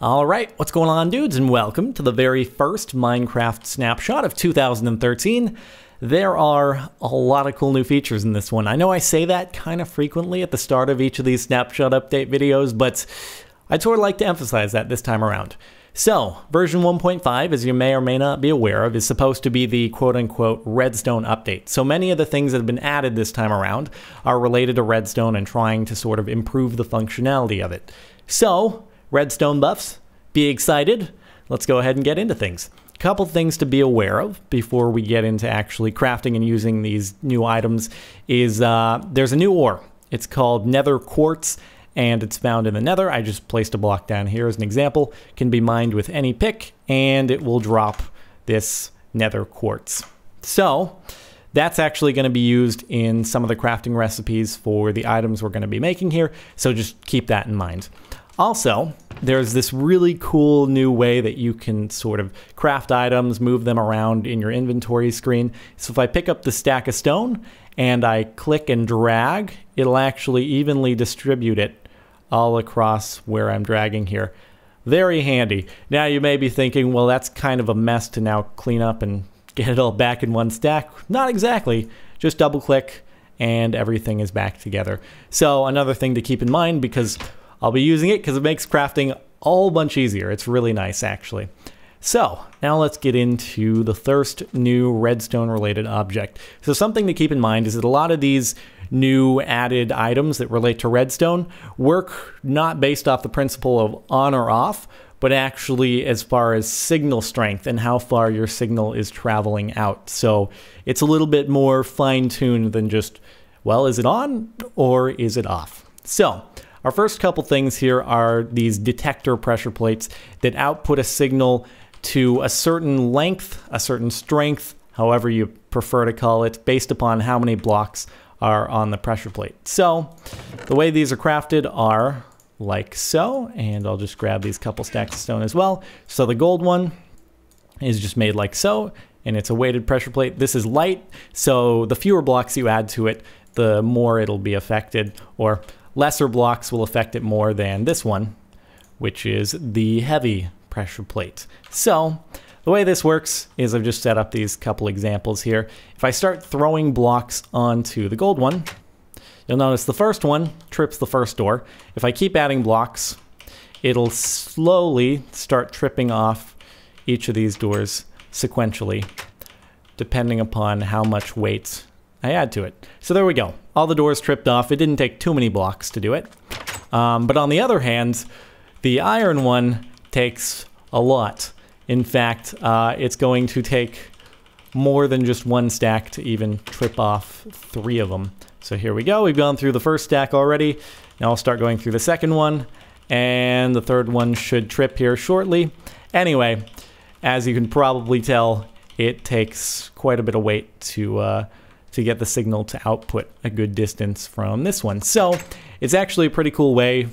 Alright, what's going on dudes and welcome to the very first Minecraft snapshot of 2013. There are a lot of cool new features in this one. I know I say that kind of frequently at the start of each of these snapshot update videos, but I'd sort of like to emphasize that this time around. So, version 1.5, as you may or may not be aware of, is supposed to be the quote-unquote redstone update. So many of the things that have been added this time around are related to redstone and trying to sort of improve the functionality of it. So, redstone buffs, be excited. Let's go ahead and get into things. A couple things to be aware of before we get into actually crafting and using these new items is uh, there's a new ore. It's called Nether Quartz and it's found in the nether. I just placed a block down here as an example. Can be mined with any pick and it will drop this nether quartz. So that's actually going to be used in some of the crafting recipes for the items we're going to be making here. So just keep that in mind. Also, there's this really cool new way that you can sort of craft items, move them around in your inventory screen. So if I pick up the stack of stone and I click and drag, it'll actually evenly distribute it all across where I'm dragging here. Very handy. Now you may be thinking, well, that's kind of a mess to now clean up and get it all back in one stack. Not exactly. Just double click and everything is back together. So another thing to keep in mind because I'll be using it because it makes crafting a bunch easier. It's really nice, actually. So, now let's get into the first new redstone related object. So something to keep in mind is that a lot of these new added items that relate to redstone work not based off the principle of on or off, but actually as far as signal strength and how far your signal is traveling out. So it's a little bit more fine tuned than just, well, is it on or is it off? So our first couple things here are these detector pressure plates that output a signal to a certain length, a certain strength, however you prefer to call it, based upon how many blocks are on the pressure plate. So the way these are crafted are like so, and I'll just grab these couple stacks of stone as well. So the gold one is just made like so, and it's a weighted pressure plate. This is light, so the fewer blocks you add to it, the more it'll be affected, or lesser blocks will affect it more than this one, which is the heavy pressure plate. So the way this works is I've just set up these couple examples here. If I start throwing blocks onto the gold one, you'll notice the first one trips the first door. If I keep adding blocks, it'll slowly start tripping off each of these doors sequentially, depending upon how much weight I add to it. So there we go. All the doors tripped off. It didn't take too many blocks to do it. Um, but on the other hand, the iron one takes a lot. In fact, uh, it's going to take more than just one stack to even trip off three of them. So here we go. We've gone through the first stack already. Now I'll start going through the second one. And the third one should trip here shortly. Anyway, as you can probably tell, it takes quite a bit of weight to uh, to get the signal to output a good distance from this one. So it's actually a pretty cool way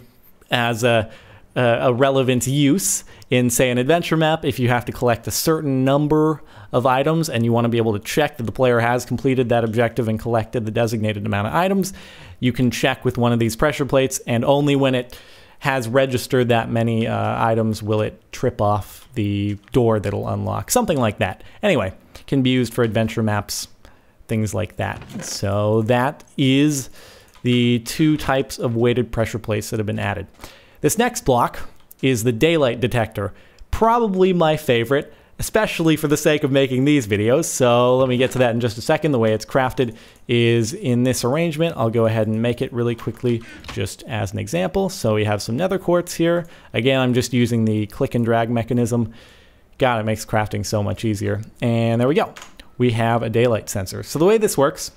as a, a, relevant use in, say, an adventure map. If you have to collect a certain number of items and you want to be able to check that the player has completed that objective and collected the designated amount of items, you can check with one of these pressure plates, and only when it has registered that many uh, items will it trip off the door that'll unlock. Something like that. Anyway, can be used for adventure maps things like that. So that is the two types of weighted pressure plates that have been added. This next block is the daylight detector. Probably my favorite, especially for the sake of making these videos. So let me get to that in just a second. The way it's crafted is in this arrangement. I'll go ahead and make it really quickly just as an example. So we have some nether quartz here. Again, I'm just using the click and drag mechanism. God, it makes crafting so much easier. And there we go we have a daylight sensor. So the way this works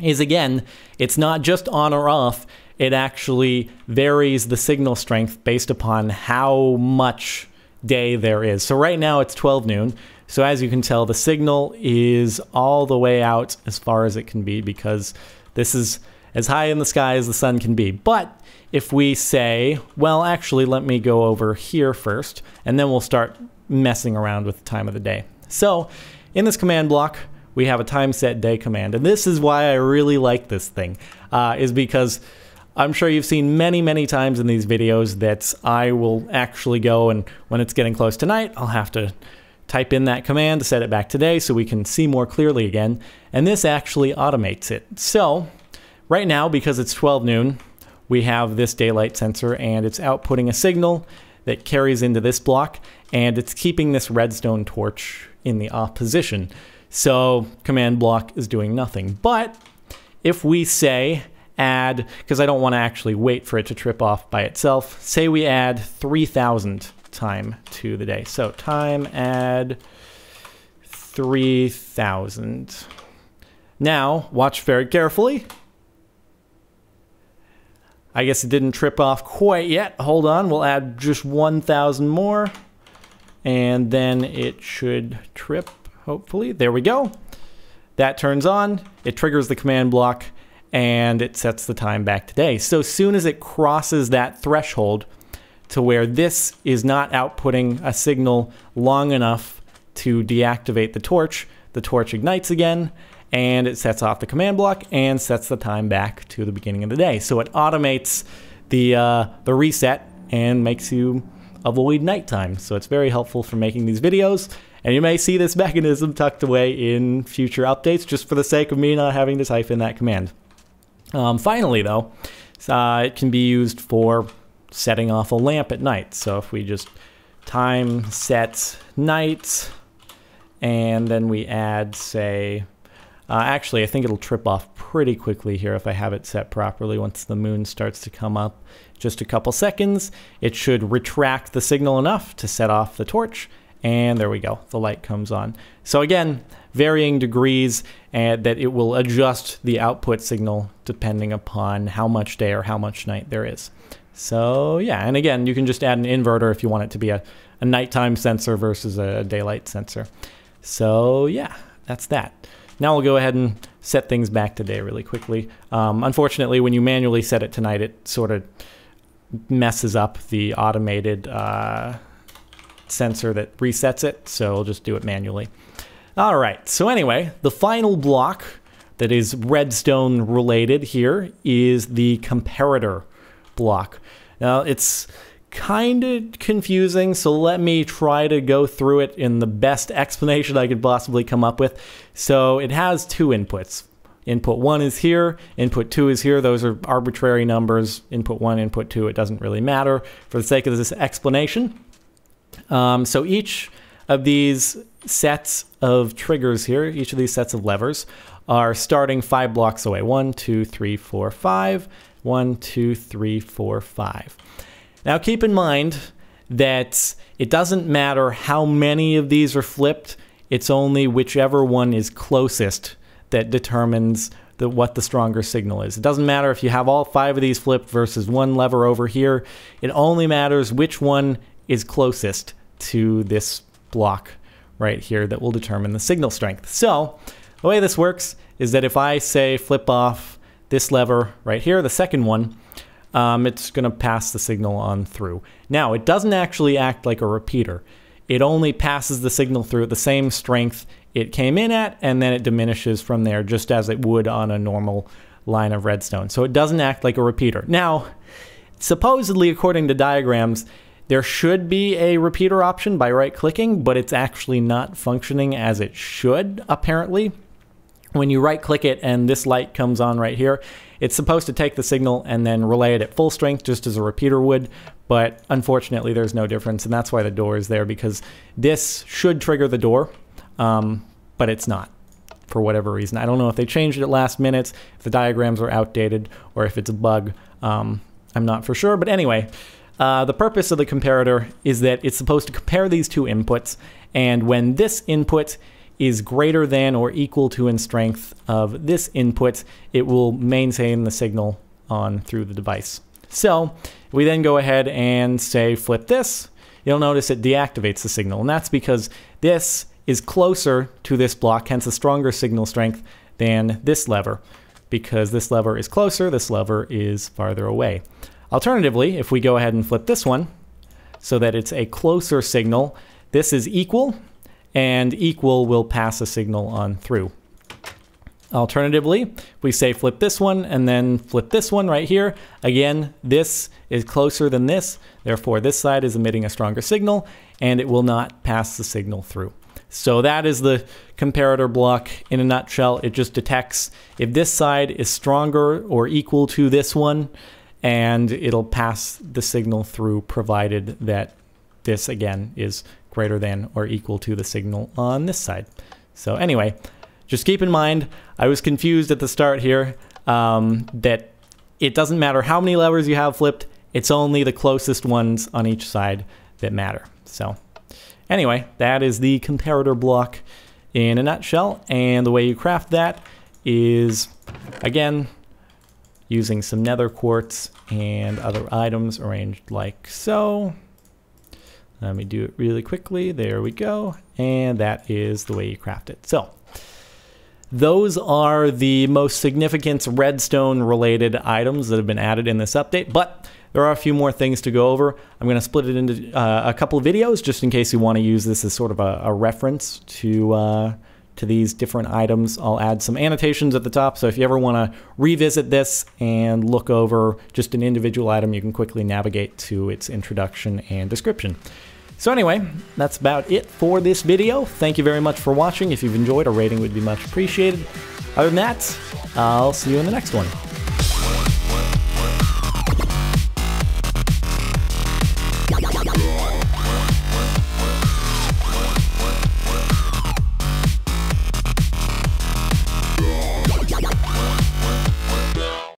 is again, it's not just on or off, it actually varies the signal strength based upon how much day there is. So right now it's 12 noon. So as you can tell, the signal is all the way out as far as it can be because this is as high in the sky as the sun can be. But if we say, well, actually, let me go over here first, and then we'll start messing around with the time of the day. So in this command block, we have a time set day command. And this is why I really like this thing, uh, is because I'm sure you've seen many, many times in these videos that I will actually go and when it's getting close to night, I'll have to type in that command to set it back to day so we can see more clearly again. And this actually automates it. So right now, because it's 12 noon, we have this daylight sensor and it's outputting a signal that carries into this block and it's keeping this redstone torch in the off position. So command block is doing nothing. But if we say add, because I don't want to actually wait for it to trip off by itself, say we add 3000 time to the day. So time add 3000. Now, watch very carefully. I guess it didn't trip off quite yet. Hold on, we'll add just 1,000 more. And then it should trip, hopefully. There we go. That turns on, it triggers the command block, and it sets the time back to day. So as soon as it crosses that threshold to where this is not outputting a signal long enough to deactivate the torch, the torch ignites again, and it sets off the command block and sets the time back to the beginning of the day. So it automates the uh, the reset and makes you avoid nighttime. So it's very helpful for making these videos. And you may see this mechanism tucked away in future updates just for the sake of me not having to type in that command. Um, finally, though, uh, it can be used for setting off a lamp at night. So if we just time set night and then we add, say, uh, actually, I think it'll trip off pretty quickly here if I have it set properly once the moon starts to come up. Just a couple seconds, it should retract the signal enough to set off the torch, and there we go, the light comes on. So again, varying degrees and that it will adjust the output signal depending upon how much day or how much night there is. So yeah, and again, you can just add an inverter if you want it to be a, a nighttime sensor versus a daylight sensor. So yeah, that's that. Now we'll go ahead and set things back today really quickly. Um, unfortunately, when you manually set it tonight, it sort of messes up the automated uh, sensor that resets it, so we'll just do it manually. All right, so anyway, the final block that is redstone related here is the comparator block. Now, it's kind of confusing, so let me try to go through it in the best explanation I could possibly come up with. So it has two inputs. Input 1 is here, input 2 is here. Those are arbitrary numbers. Input 1, input 2, it doesn't really matter for the sake of this explanation. Um, so each of these sets of triggers here, each of these sets of levers, are starting five blocks away. One, two, three, four, five. One, two, three, four, five. Now keep in mind that it doesn't matter how many of these are flipped, it's only whichever one is closest that determines the, what the stronger signal is. It doesn't matter if you have all five of these flipped versus one lever over here. It only matters which one is closest to this block right here that will determine the signal strength. So the way this works is that if I say flip off this lever right here, the second one, um, it's going to pass the signal on through. Now, it doesn't actually act like a repeater. It only passes the signal through at the same strength it came in at, and then it diminishes from there just as it would on a normal line of redstone. So it doesn't act like a repeater. Now, supposedly, according to diagrams, there should be a repeater option by right clicking, but it's actually not functioning as it should, apparently. When you right click it and this light comes on right here, it's supposed to take the signal and then relay it at full strength just as a repeater would, but unfortunately there's no difference and that's why the door is there because this should trigger the door, um, but it's not for whatever reason. I don't know if they changed it at last minute, if the diagrams are outdated, or if it's a bug. Um, I'm not for sure, but anyway, uh, the purpose of the comparator is that it's supposed to compare these two inputs, and when this input is greater than or equal to in strength of this input, it will maintain the signal on through the device. So we then go ahead and say flip this, you'll notice it deactivates the signal. And that's because this is closer to this block, hence a stronger signal strength than this lever. Because this lever is closer, this lever is farther away. Alternatively, if we go ahead and flip this one so that it's a closer signal, this is equal, and equal will pass a signal on through. Alternatively, we say flip this one and then flip this one right here. Again, this is closer than this, therefore this side is emitting a stronger signal and it will not pass the signal through. So that is the comparator block in a nutshell. It just detects if this side is stronger or equal to this one and it'll pass the signal through provided that this again is greater than or equal to the signal on this side. So anyway, just keep in mind, I was confused at the start here um, that it doesn't matter how many levers you have flipped, it's only the closest ones on each side that matter. So anyway, that is the comparator block in a nutshell. And the way you craft that is, again, using some nether quartz and other items arranged like so. Let me do it really quickly. There we go. And that is the way you craft it. So those are the most significant redstone related items that have been added in this update, but there are a few more things to go over. I'm going to split it into uh, a couple of videos just in case you want to use this as sort of a, a reference to uh, to these different items. I'll add some annotations at the top, so if you ever want to revisit this and look over just an individual item, you can quickly navigate to its introduction and description. So anyway, that's about it for this video. Thank you very much for watching. If you've enjoyed, a rating would be much appreciated. Other than that, I'll see you in the next one.